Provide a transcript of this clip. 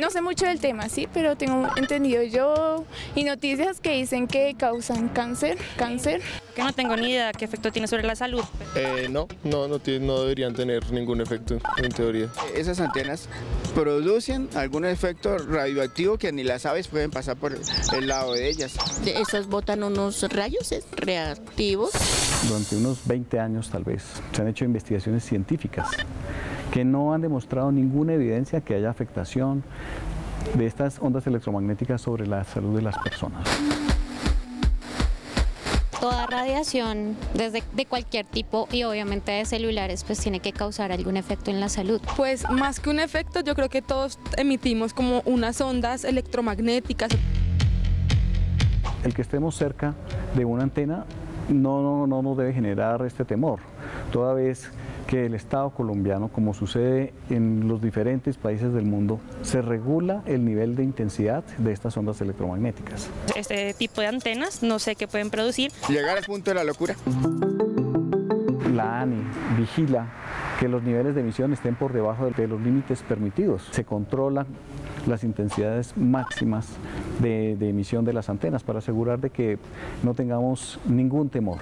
No sé mucho del tema, sí, pero tengo entendido yo y noticias que dicen que causan cáncer, cáncer. Que no tengo ni idea qué efecto tiene sobre la salud. Eh, no, no, no, tiene- no deberían tener ningún efecto en teoría. Esas antenas producen algún efecto radioactivo que ni las aves pueden pasar por el lado de ellas. De Esos botan unos rayos reactivos. Durante unos 20 años tal vez se han hecho investigaciones científicas que no han demostrado ninguna evidencia que haya afectación de estas ondas electromagnéticas sobre la salud de las personas. Toda radiación desde de cualquier tipo y obviamente de celulares pues tiene que causar algún efecto en la salud. Pues más que un efecto, yo creo que todos emitimos como unas ondas electromagnéticas. El que estemos cerca de una antena no, no, no nos debe generar este temor, toda vez que el Estado colombiano, como sucede en los diferentes países del mundo, se regula el nivel de intensidad de estas ondas electromagnéticas. Este tipo de antenas no sé qué pueden producir. Llegar al punto de la locura. La ANI vigila que los niveles de emisión estén por debajo de los límites permitidos. Se controlan las intensidades máximas de, emisión de las antenas para asegurar de que no tengamos ningún temor.